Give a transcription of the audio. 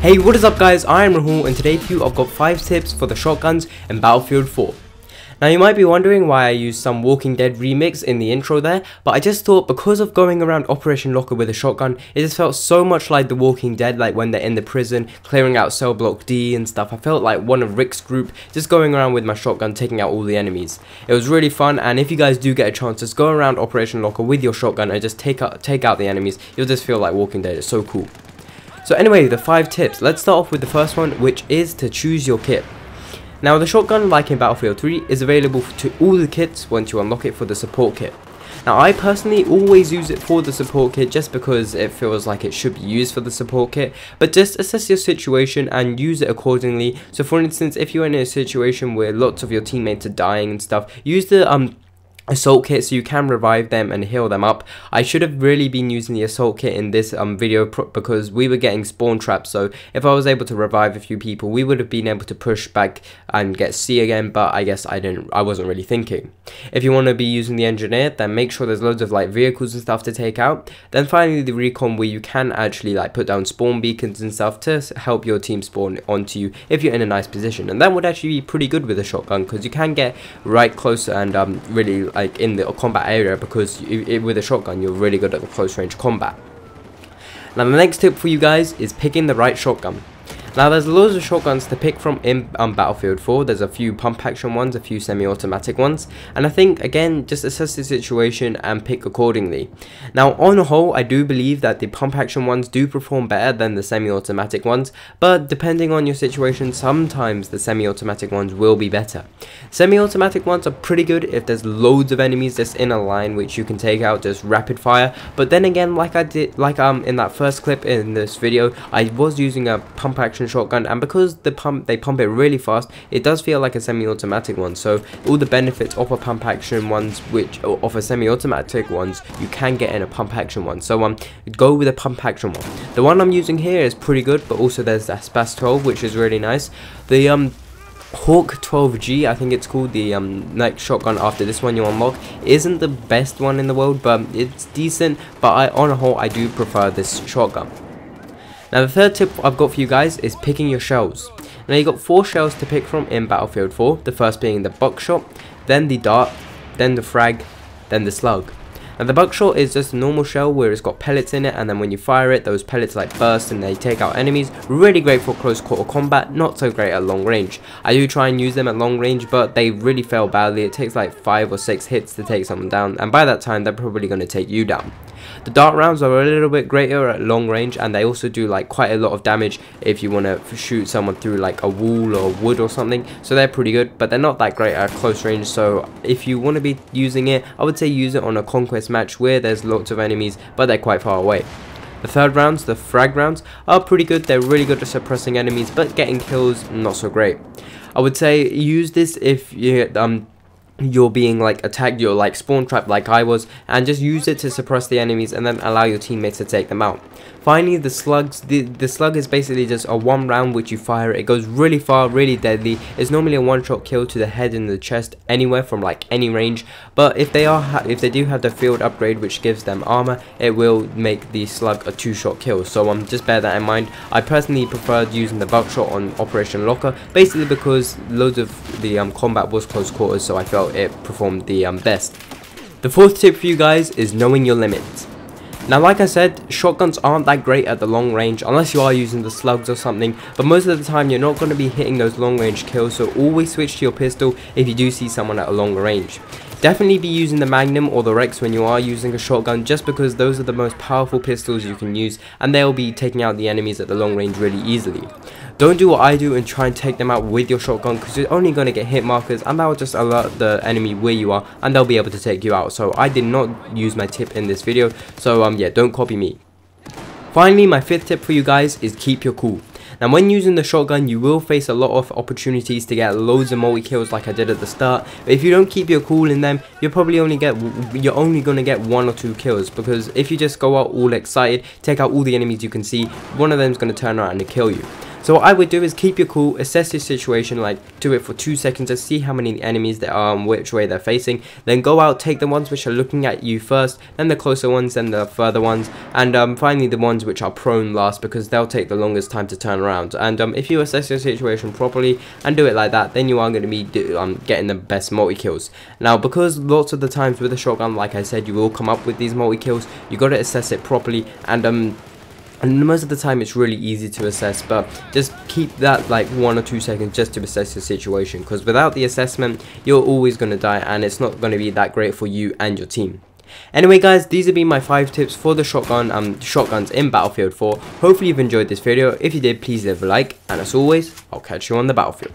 Hey what is up guys, I am Rahul and today for you I've got 5 tips for the shotguns in Battlefield 4. Now you might be wondering why I used some Walking Dead remix in the intro there, but I just thought because of going around Operation Locker with a shotgun, it just felt so much like the Walking Dead, like when they're in the prison, clearing out cell block D and stuff. I felt like one of Rick's group, just going around with my shotgun, taking out all the enemies. It was really fun, and if you guys do get a chance, just go around Operation Locker with your shotgun and just take out, take out the enemies. You'll just feel like Walking Dead. It's so cool. So anyway, the 5 tips. Let's start off with the first one, which is to choose your kit. Now the shotgun, like in Battlefield 3, is available to all the kits once you unlock it for the support kit. Now I personally always use it for the support kit just because it feels like it should be used for the support kit, but just assess your situation and use it accordingly. So for instance, if you're in a situation where lots of your teammates are dying and stuff, use the um assault kit so you can revive them and heal them up. I should have really been using the assault kit in this um video because we were getting spawn traps. So if i was able to revive a few people we would have been able to push back and get c again but i guess i didn't i wasn't really thinking. If you want to be using the engineer then make sure there's loads of like vehicles and stuff to take out. Then finally the recon where you can actually like put down spawn beacons and stuff to help your team spawn onto you if you're in a nice position. And that would actually be pretty good with a shotgun because you can get right closer and um really like in the combat area because you, with a shotgun you're really good at the close range combat. Now the next tip for you guys is picking the right shotgun. Now there's loads of shotguns to pick from in um, Battlefield 4, there's a few pump action ones, a few semi-automatic ones, and I think again just assess the situation and pick accordingly. Now on the whole I do believe that the pump action ones do perform better than the semi-automatic ones, but depending on your situation sometimes the semi-automatic ones will be better. Semi-automatic ones are pretty good if there's loads of enemies just in a line which you can take out just rapid fire, but then again like I did like um in that first clip in this video I was using a pump action shotgun and because the pump they pump it really fast it does feel like a semi-automatic one. So all the benefits of a pump action ones which of a semi-automatic ones you can get in a pump action one. So um go with a pump action one. The one i'm using here is pretty good but also there's the SPAS 12 which is really nice. The um Hawk 12G, I think it's called, the um, next shotgun after this one you unlock, isn't the best one in the world, but it's decent, but I, on a whole, I do prefer this shotgun. Now the third tip I've got for you guys is picking your shells. Now you got four shells to pick from in Battlefield 4, the first being the buckshot, then the dart, then the frag, then the slug. Now the buckshot is just a normal shell where it's got pellets in it and then when you fire it those pellets like burst and they take out enemies. Really great for close quarter combat, not so great at long range. I do try and use them at long range but they really fail badly. It takes like 5 or 6 hits to take someone down and by that time they're probably going to take you down. The dart rounds are a little bit greater at long range and they also do like quite a lot of damage if you want to shoot someone through like a wall or wood or something. So they're pretty good but they're not that great at close range so if you want to be using it I would say use it on a conquest match where there's lots of enemies but they're quite far away. The third rounds, the frag rounds, are pretty good. They're really good at suppressing enemies, but getting kills, not so great. I would say use this if you um you're being like attacked, you're like spawn trapped like I was, and just use it to suppress the enemies and then allow your teammates to take them out. Finally, the slugs, the, the slug is basically just a one round which you fire, it goes really far, really deadly, it's normally a one shot kill to the head and the chest anywhere from like any range, but if they are, if they do have the field upgrade which gives them armor, it will make the slug a two shot kill, so um, just bear that in mind. I personally preferred using the buckshot on Operation Locker, basically because loads of the um, combat was close quarters, so I felt it performed the um, best. The fourth tip for you guys is knowing your limits. Now like I said, shotguns aren't that great at the long range unless you are using the slugs or something, but most of the time you're not going to be hitting those long range kills so always switch to your pistol if you do see someone at a longer range. Definitely be using the Magnum or the Rex when you are using a shotgun just because those are the most powerful pistols you can use and they'll be taking out the enemies at the long range really easily. Don't do what I do and try and take them out with your shotgun because you're only going to get hit markers and that will just alert the enemy where you are and they'll be able to take you out. So I did not use my tip in this video so um yeah don't copy me. Finally my fifth tip for you guys is keep your cool. Now when using the shotgun you will face a lot of opportunities to get loads of multi kills like I did at the start. But if you don't keep your cool in them you're probably only get you're only gonna get one or two kills. Because if you just go out all excited take out all the enemies you can see one of them is gonna turn around and kill you So what I would do is keep your cool, assess your situation, like do it for 2 seconds and see how many enemies there are and which way they're facing, then go out, take the ones which are looking at you first, then the closer ones, then the further ones, and um, finally the ones which are prone last because they'll take the longest time to turn around. And um, if you assess your situation properly and do it like that, then you are going to be do, um, getting the best multi-kills. Now because lots of the times with a shotgun, like I said, you will come up with these multi-kills, you got to assess it properly and um, and most of the time it's really easy to assess but just keep that like one or two seconds just to assess the situation because without the assessment you're always going to die and it's not going to be that great for you and your team Anyway guys, these have been my 5 tips for the shotgun um, shotguns in Battlefield 4. Hopefully you've enjoyed this video. If you did, please leave a like. And as always, I'll catch you on the battlefield.